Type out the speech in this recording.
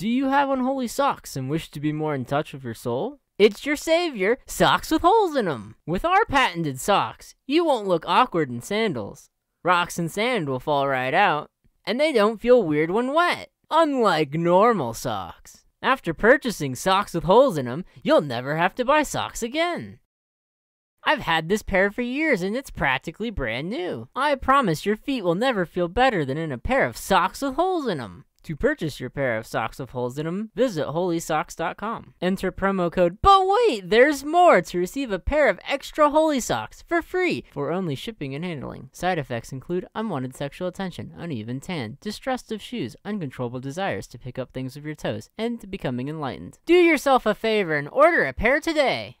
Do you have unholy socks and wish to be more in touch with your soul? It's your savior, socks with holes in 'em. With our patented socks, you won't look awkward in sandals. Rocks and sand will fall right out, and they don't feel weird when wet, unlike normal socks. After purchasing socks with holes in 'em, you'll never have to buy socks again. I've had this pair for years and it's practically brand new. I promise your feet will never feel better than in a pair of socks with holes in 'em. To purchase your pair of socks with holes in 'em, visit holysocks.com. Enter promo code But wait, there's more to receive a pair of extra holy socks for free for only shipping and handling. Side effects include unwanted sexual attention, uneven tan, distrust of shoes, uncontrollable desires to pick up things with your toes, and becoming enlightened. Do yourself a favor and order a pair today.